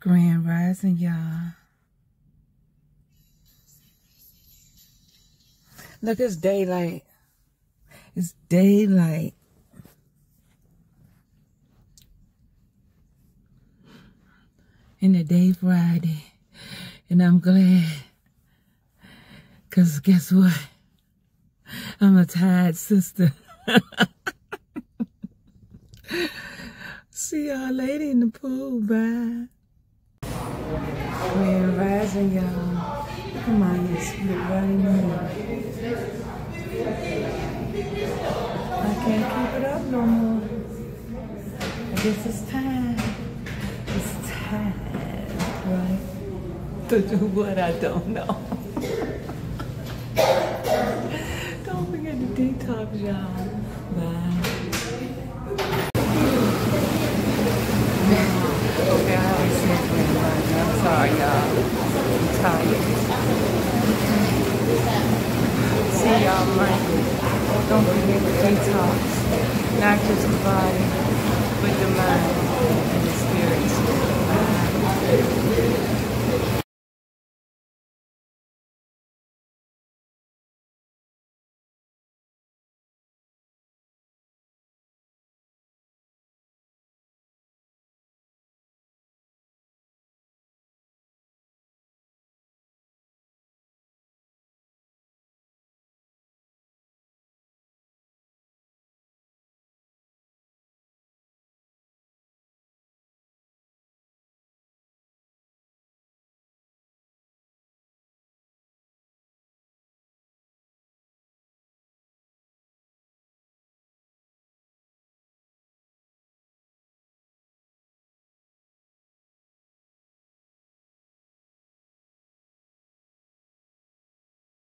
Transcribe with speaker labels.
Speaker 1: Grand Rising, y'all. Look, it's daylight. It's daylight. And the day Friday. And I'm glad. Because guess what? I'm a tired sister. See y'all later in the pool. Bye. Grand Rising, y'all. Come on, you split right in here. I can't keep it up no more. I guess it's time. It's time, right? To do what I don't know. don't forget to detox, y'all. Bye. Okay, I haven't seen Grand Rising. I'm sorry, y'all. I'm tired. See y'all Don't forget to detox. Not just the body, the.